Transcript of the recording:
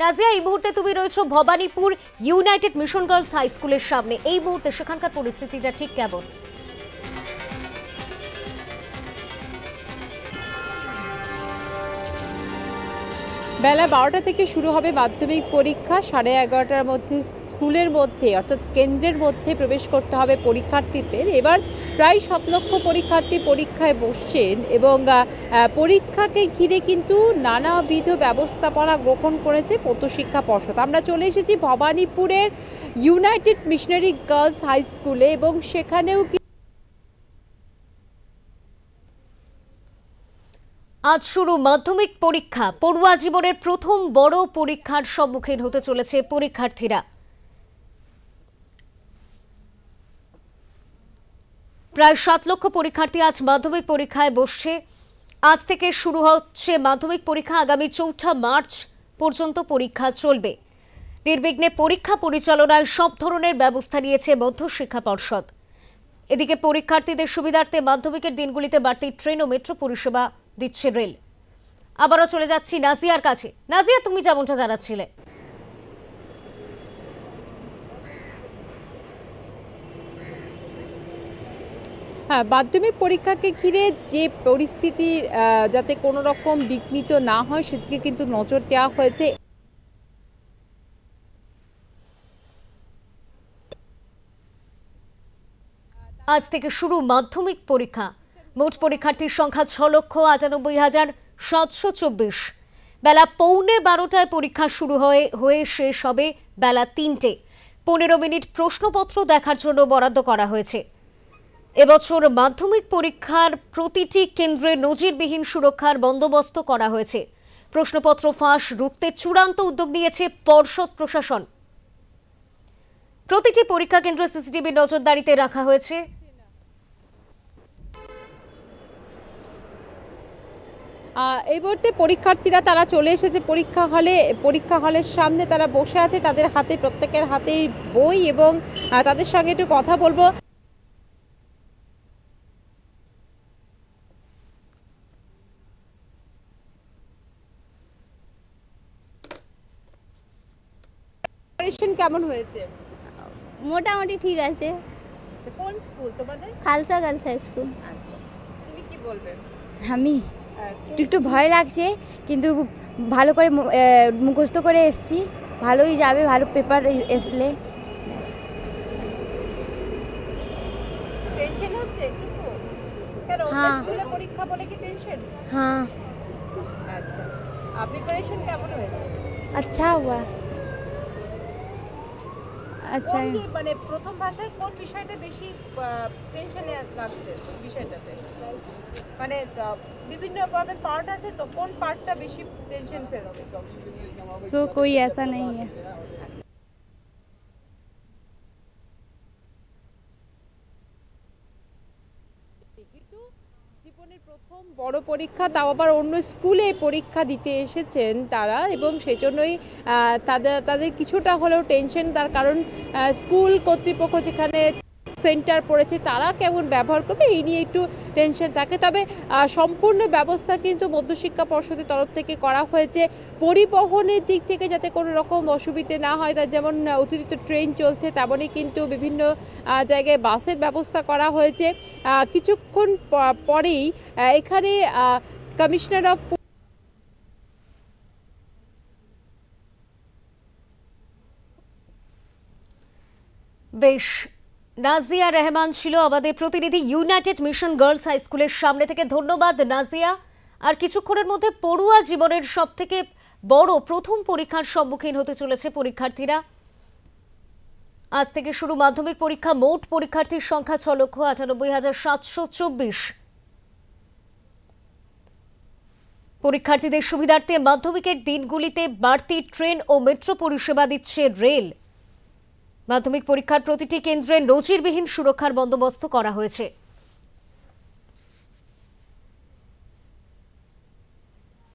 নাজিয়া, এই মুহূর্তে তুমি রয়েছো Bhawanipur united mission girls high স্কুলের সামনে। এই মুহূর্তে সেখানকার পরিস্থিতিটা ঠিক কেমন? বেলা বারোটা থেকে শুরু হবে মাধ্যমিক পরীক্ষা। সাড়ে এগারোটার মধ্যে স্কুলের মধ্যে, অর্থাৎ কেন্দ্রের মধ্যে প্রবেশ করতে হবে পরীক্ষার্থীদের। এবার প্রায় সাত লক্ষ পরীক্ষার্থী পরীক্ষায় বসছেন এবং পরীক্ষাকে ঘিরে কিন্তু নানাবিধ ব্যবস্থাপনা গ্রহণ করেছে পত্রশিক্ষা পর্ষদ। আমরা চলে এসেছি ভবানীপুরের ইউনাইটেড মিশনারি গার্লস হাই স্কুলে এবং সেখানেও আজ শুরু মাধ্যমিক পরীক্ষা। পড়ুয়া জীবনের প্রথম বড় পরীক্ষার সম্মুখীন হতে চলেছে পরীক্ষার্থীরা। প্রায় সাত লক্ষ পরীক্ষার্থী আজ মাধ্যমিক পরীক্ষায় বসছে। আজ থেকে শুরু হচ্ছে মাধ্যমিক পরীক্ষা। আগামী চৌঠা মার্চ পর্যন্ত পরীক্ষা চলবে। নির্বিঘ্নে পরীক্ষা পরিচালনায় সব ধরনের ব্যবস্থা নিয়েছে মধ্যশিক্ষা পর্ষদ। এদিকে পরীক্ষার্থীদের সুবিধার্থে মাধ্যমিকের দিনগুলিতে বাড়তি ট্রেন ও মেট্রো পরিষেবা দিচ্ছে রেল। আবারও চলে যাচ্ছি নাজিয়ার কাছে। নাজিয়া, তুমি যেমনটা জানাচ্ছিলে। হ্যাঁ মাধ্যমিক পরীক্ষাকে ঘিরে যে পরিস্থিতি যাতে কোনো রকম বিঘ্নিত না হয়, সেদিকে কিন্তু নজর দেওয়া হয়েছে। আজ থেকে শুরু মাধ্যমিক পরীক্ষা। মোট পরীক্ষার্থীর সংখ্যা ছ লক্ষ আটানব্বই হাজার সাতশো চব্বিশ। বেলা পৌনে বারোটায় পরীক্ষা শুরু হয়ে হয়ে শেষ হবে বেলা তিনটে। পনেরো মিনিট প্রশ্নপত্র দেখার জন্য বরাদ্দ করা হয়েছে। এবছর মাধ্যমিক পরীক্ষার প্রতিটি কেন্দ্রে নজিরবিহীন সুরক্ষার বন্দোবস্ত করা হয়েছে। প্রশ্নপত্র ফাঁস রুখতে চূড়ান্ত উদ্যোগ নিয়েছে পর্ষদ প্রশাসন। প্রতিটি পরীক্ষা কেন্দ্র সিসিটিভি নজরদারিতে রাখা হয়েছে। এই মুহূর্তে পরীক্ষার্থীরা তারা চলে এসেছে পরীক্ষা হলে। পরীক্ষা হলের সামনে তারা বসে আছে, তাদের হাতে, প্রত্যেকের হাতেই বই এবং তাদের সঙ্গে একটু কথা বলব। প্রিপারেশন কেমন হয়েছে? মোটামুটি ঠিক আছে। আচ্ছা, কোন স্কুল তোমাদের? Khalsa girls school. আচ্ছা তুমি কি বলবে? আমি? একটু একটু ভয় লাগছে কিন্তু ভালো করে মুখস্থ করে এসছি। ভালোই যাবে ভালো পেপার এসলে। কেন হ্যাঁ।, হ্যাঁ। আচ্ছা প্রিপারেশন কেমন হয়েছে? আচ্ছা अच्छा কোন কি- মানে প্রথম ভাষার কোন বিষয়টা বেশি টেনশনে লাগছে বিষয়টাতে মানে আহ, বিভিন্ন ভাবে পার্ট আছে তো কোন পার্টটা বেশি টেনশন ফেলছে सो कोई ऐसा नहीं है জীবনের প্রথম বড় পরীক্ষা, তাও আবার অন্য স্কুলে পরীক্ষা দিতে এসেছেন তারা এবং সেজন্যই জন্যই তাদের তাদের কিছুটা হলেও টেনশন তার কারণ স্কুল কর্তৃপক্ষ যেখানে সেন্টার পড়েছে, তারা কেমন ব্যবহার করবে এই নিয়ে একটু টেনশন থাকে। তবে সম্পূর্ণ ব্যবস্থা কিন্তু মধ্যশিক্ষা পর্ষদের তরফ থেকে করা হয়েছে। পরিবহনের দিক থেকে যাতে কোনো রকম অসুবিধে না হয় তার যেমন অতিরিক্ত ট্রেন চলছে, তেমনই কিন্তু বিভিন্ন জায়গায় বাসের ব্যবস্থা করা হয়েছে। কিছুক্ষণ পরেই এখানে কমিশনার অফ বেশ নাজিয়া রহমান ছিল আমাদের প্রতিনিধি ইউনাইটেড মিশন গার্লস হাই স্কুলের সামনে থেকে। ধন্যবাদ, নাজিয়া। আর কিছুক্ষণের মধ্যে পড়ুয়া জীবনের সব থেকে বড় প্রথম পরীক্ষার সম্মুখীন হতে চলেছে পরীক্ষার্থীরা। আজ থেকে শুরু মাধ্যমিক পরীক্ষা, মোট পরীক্ষার্থীর সংখ্যা ছ লক্ষ আটানব্বই হাজার সাতশো চব্বিশ। পরীক্ষার্থীদের সুবিধার্থে মাধ্যমিকের দিনগুলিতে বাড়তি ট্রেন ও মেট্রো পরিষেবা দিচ্ছে রেল। মাধ্যমিক পরীক্ষার প্রতিটি কেন্দ্রে নজিরবিহীন সুরক্ষার বন্দোবস্ত করা হয়েছে।